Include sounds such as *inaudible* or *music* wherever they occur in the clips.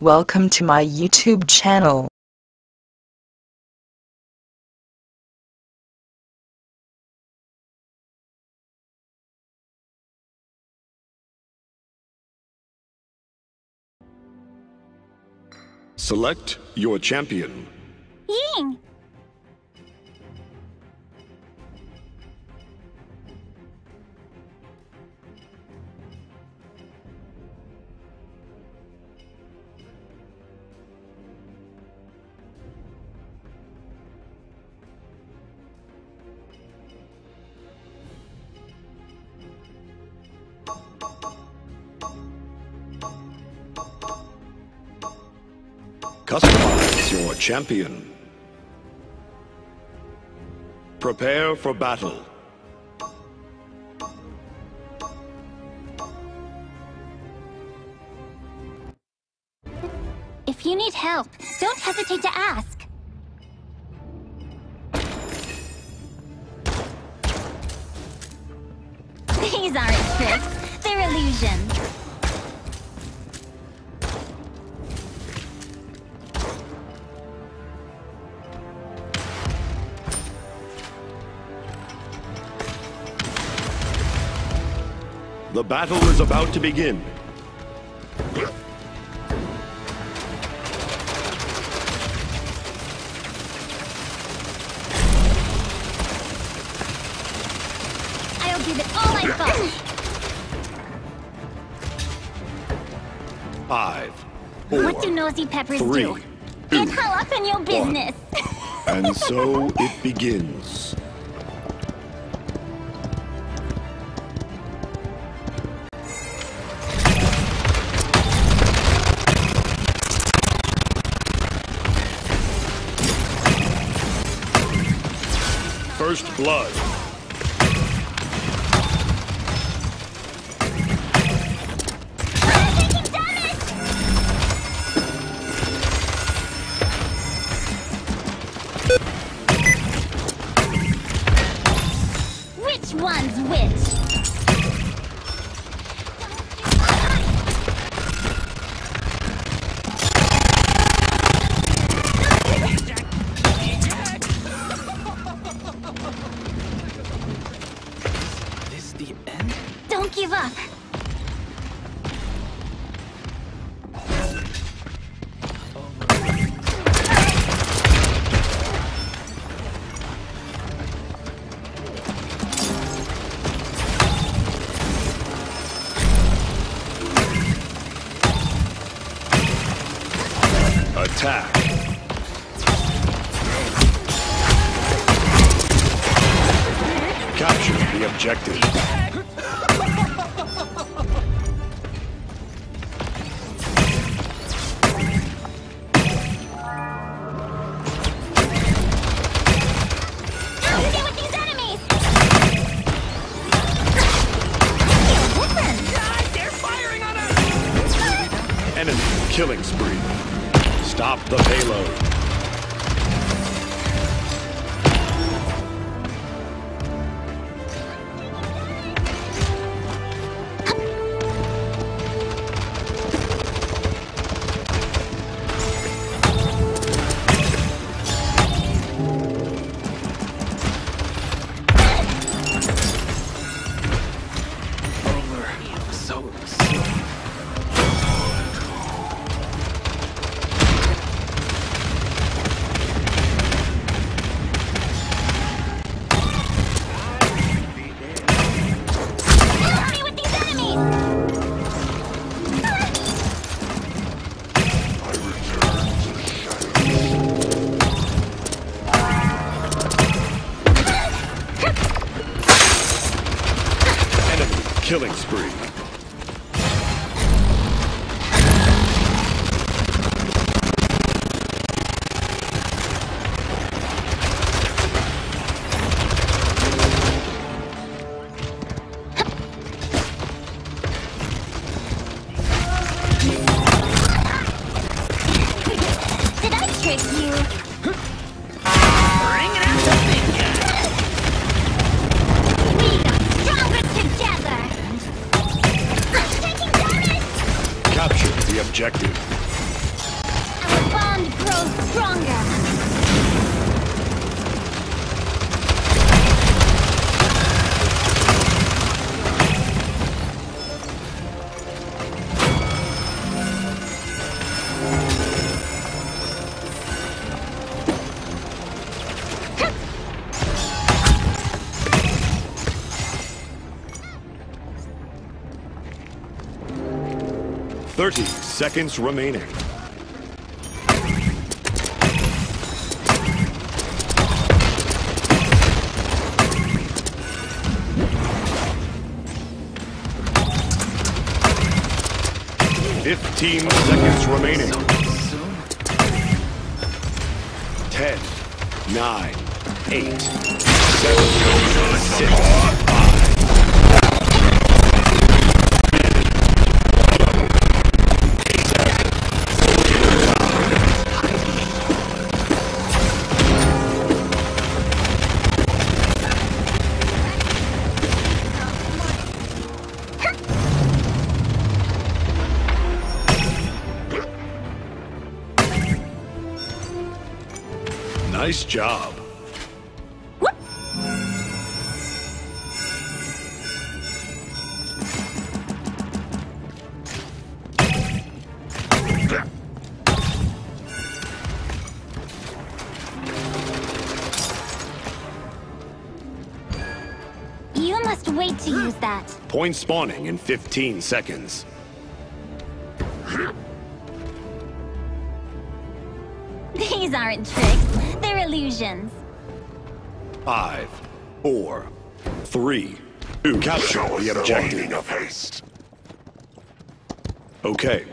Welcome to my YouTube channel. Select your champion. Ying! Customize your champion. Prepare for battle. If you need help, don't hesitate to ask. These aren't tricks, they're illusions. The battle is about to begin. I'll give it all I've got. *coughs* Five, four, What do nosy peppers three, do? Get all up in your business. *laughs* and so it begins. First blood. Give up. Killing spree. 30 seconds remaining. Fifteen seconds remaining. Ten, nine, eight, seven, six, five. Job. You must wait to use that. Point spawning in 15 seconds. These aren't tricks, illusions. Five, four, three, two. Capture the objective. of haste. Okay.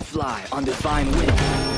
Fly on divine wind.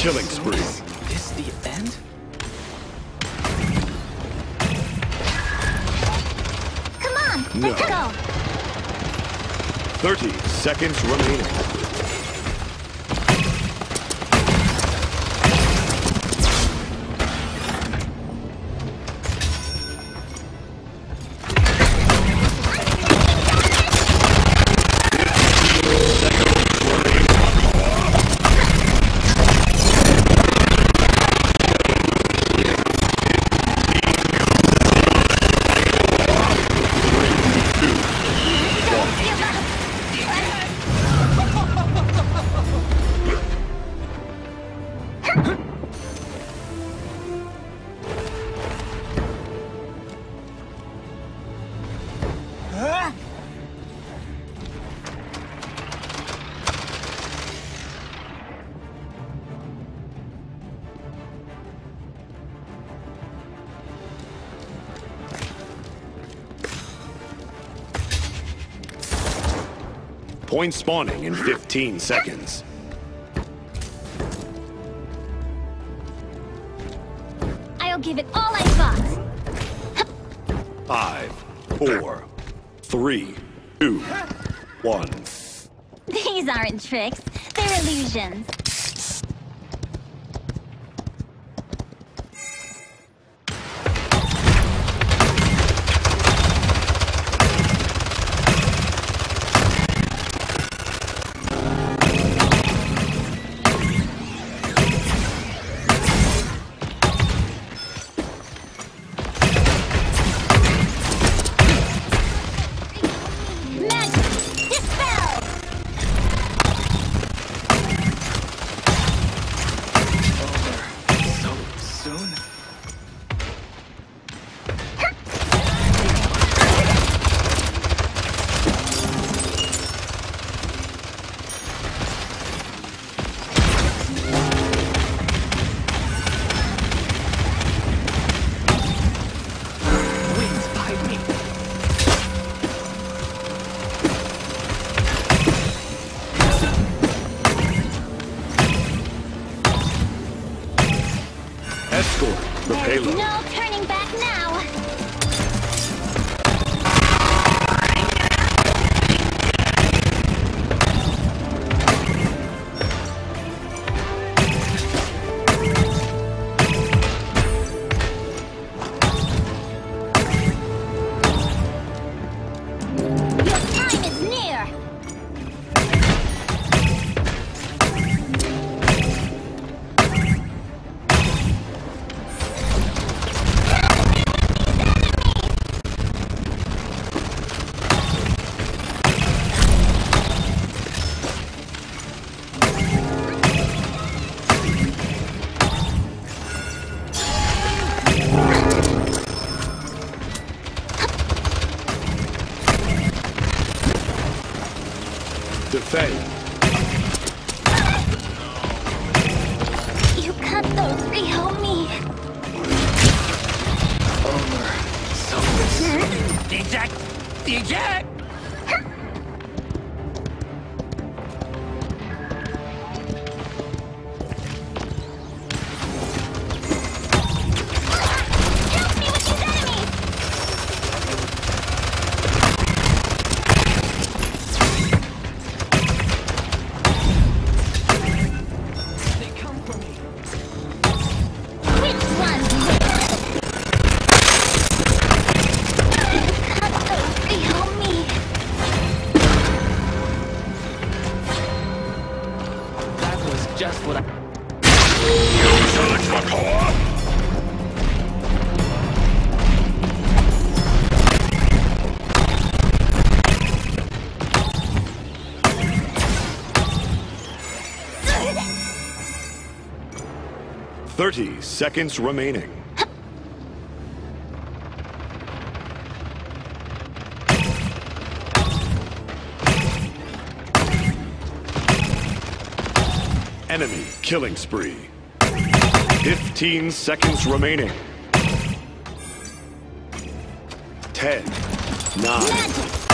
Killing spree. Is this the end? Come on, No. let's go! 30 seconds remaining. Point spawning in 15 seconds. I'll give it all I've got. Five, four, three, two, one. These aren't tricks. They're illusions. Payload. no soon. Eject! 30 seconds remaining. Enemy killing spree. 15 seconds remaining. 10, 9,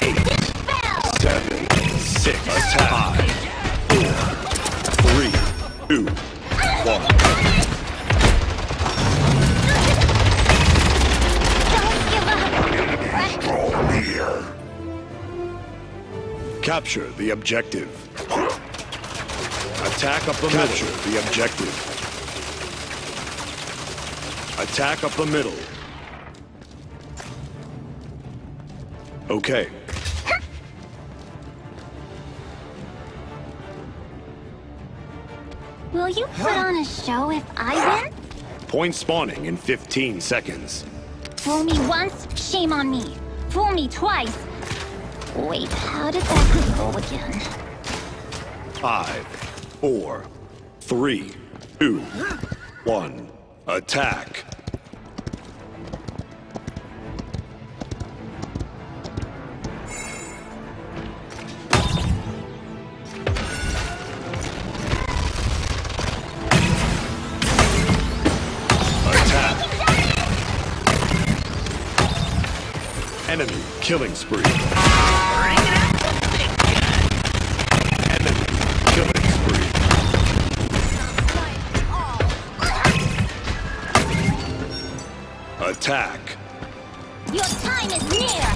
8, 7, 6, 5, 4, 3, 2, Capture the objective. Attack up the middle. Capture the objective. Attack up the middle. Okay. Will you put on a show if I win? Point spawning in 15 seconds. Fool me once, shame on me. Fool me twice. Wait, how did that go again? Five, four, three, two, one. Attack. Attack. Enemy killing spree. Attack. Your time is near!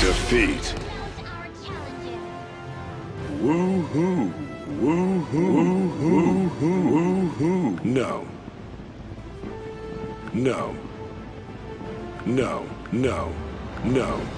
Defeat. Woo-hoo. Woo-hoo. Woo-hoo. Woo-hoo. No. No. No. No. No.